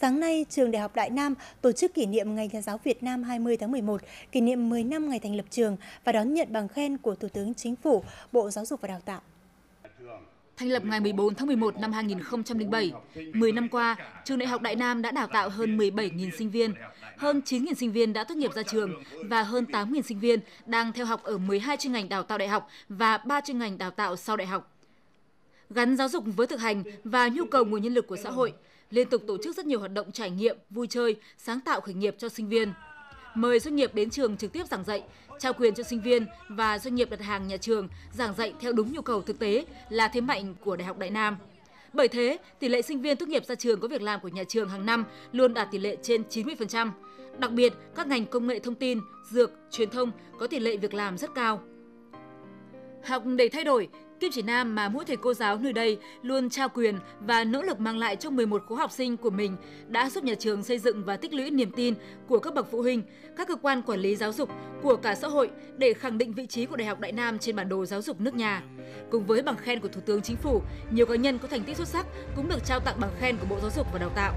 Sáng nay, Trường Đại học Đại Nam tổ chức kỷ niệm Ngày Nhà giáo Việt Nam 20 tháng 11, kỷ niệm 10 năm ngày thành lập trường và đón nhận bằng khen của Thủ tướng Chính phủ, Bộ Giáo dục và Đào tạo. Thành lập ngày 14 tháng 11 năm 2007, 10 năm qua, Trường Đại học Đại Nam đã đào tạo hơn 17.000 sinh viên, hơn 9.000 sinh viên đã tốt nghiệp ra trường và hơn 8.000 sinh viên đang theo học ở 12 chuyên ngành đào tạo đại học và 3 chuyên ngành đào tạo sau đại học. Gắn giáo dục với thực hành và nhu cầu nguồn nhân lực của xã hội, liên tục tổ chức rất nhiều hoạt động trải nghiệm, vui chơi, sáng tạo khởi nghiệp cho sinh viên. Mời doanh nghiệp đến trường trực tiếp giảng dạy, trao quyền cho sinh viên và doanh nghiệp đặt hàng nhà trường giảng dạy theo đúng nhu cầu thực tế là thế mạnh của Đại học Đại Nam. Bởi thế, tỷ lệ sinh viên tốt nghiệp ra trường có việc làm của nhà trường hàng năm luôn đạt tỷ lệ trên 90%. Đặc biệt, các ngành công nghệ thông tin, dược, truyền thông có tỷ lệ việc làm rất cao. Học để thay đổi, Kim Chỉ Nam mà mỗi thầy cô giáo nơi đây luôn trao quyền và nỗ lực mang lại cho 11 khối học sinh của mình đã giúp nhà trường xây dựng và tích lũy niềm tin của các bậc phụ huynh, các cơ quan quản lý giáo dục, của cả xã hội để khẳng định vị trí của Đại học Đại Nam trên bản đồ giáo dục nước nhà. Cùng với bằng khen của Thủ tướng Chính phủ, nhiều cá nhân có thành tích xuất sắc cũng được trao tặng bằng khen của Bộ Giáo dục và Đào tạo.